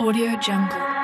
Audio Jungle.